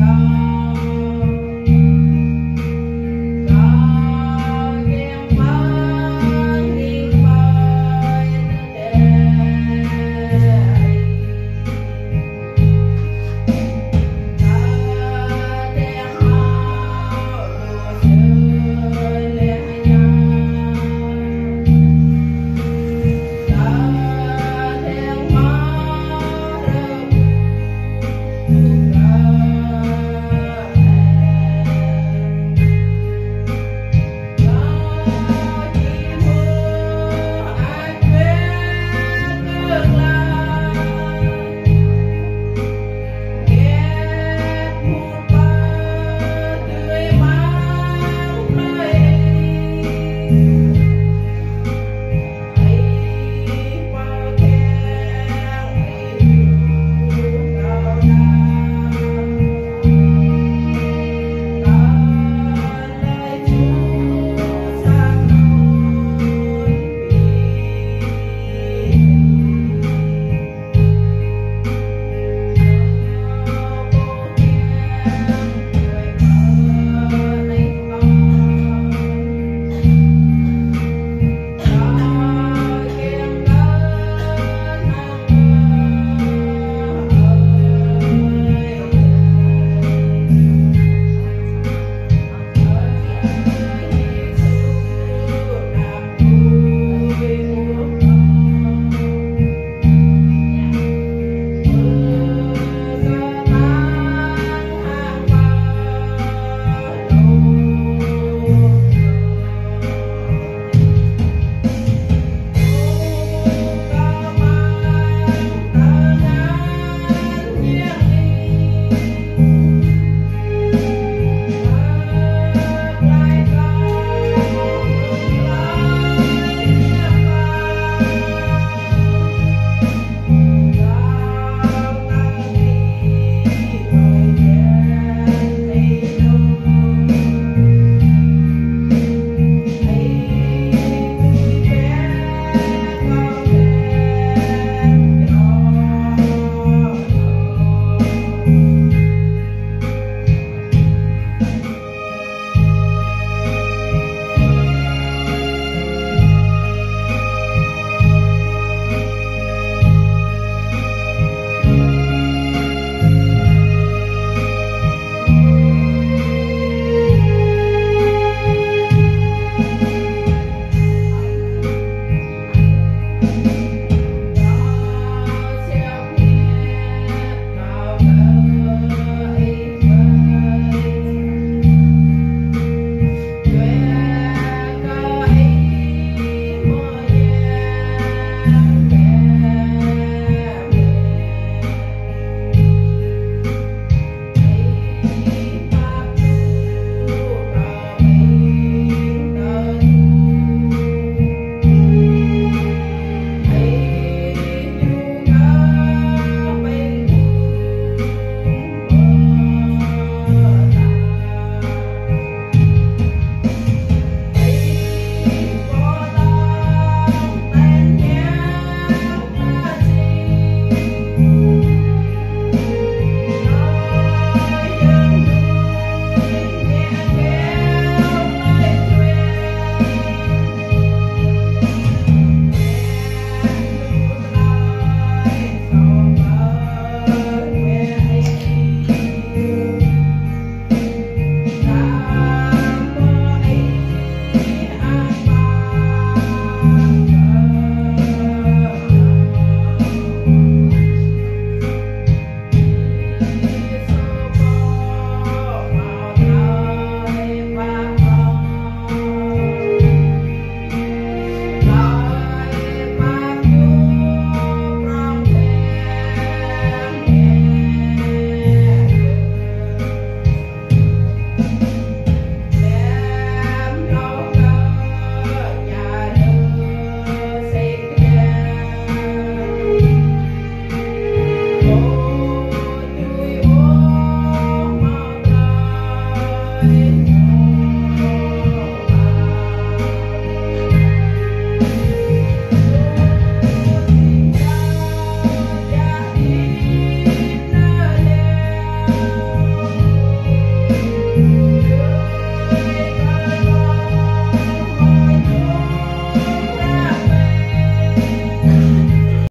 God.